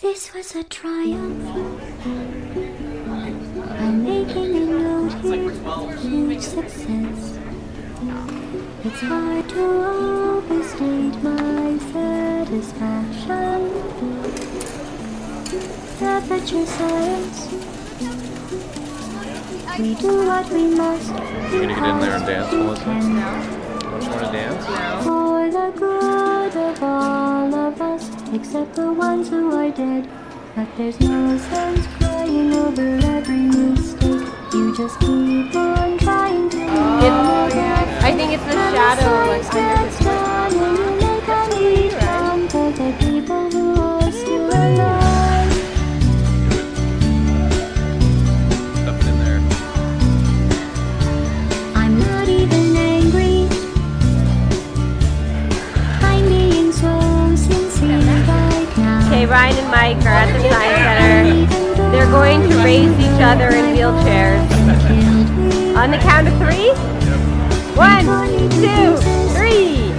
This was a triumph. I'm making a note here, huge success. It's hard to overstate my satisfaction. Aperture science. We do what we must. You gonna get in there and dance, Melissa? Don't you want to dance? For except the ones who are dead. But there's no sense crying over every mistake. You just keep on trying to Oh, yeah. I think it's the shadow, like, under Okay, Ryan and Mike are at the science center. They're going to race each other in wheelchairs. On the count of three. One, two, three.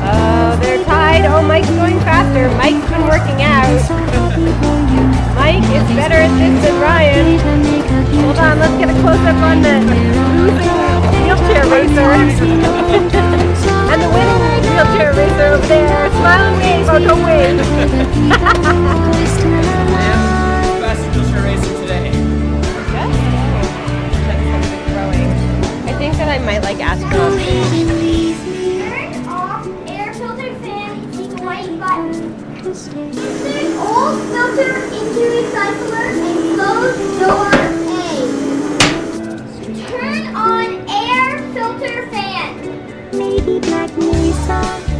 Oh, they're tied. Oh, Mike's going faster. Mike's been working out. Mike is better at this than Ryan. Hold on, let's get a close up on the there. Smile and wave. Oh, don't wave. Racer today. I think that I might like Astro. Turn off air filter fan, hit the white button. Insert old filter into recycler and close door A. Turn on air filter fan. Maybe Black Mesa.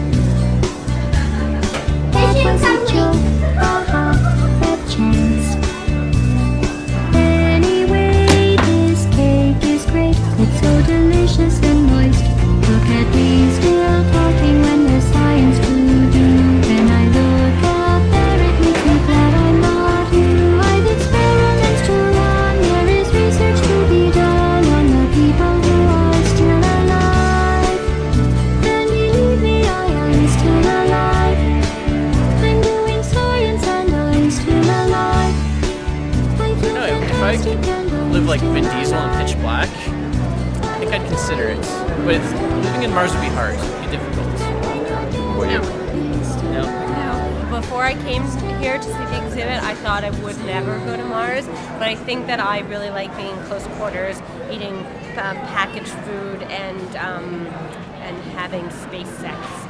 Live like Vin Diesel in. Pitch Black, I think I'd consider it. But living in Mars would be hard. It'd be difficult. What you? No. No. Before I came here to see the exhibit, I thought I would never go to Mars, but I think that I really like being close quarters, eating um, packaged food, and um, and having space sex.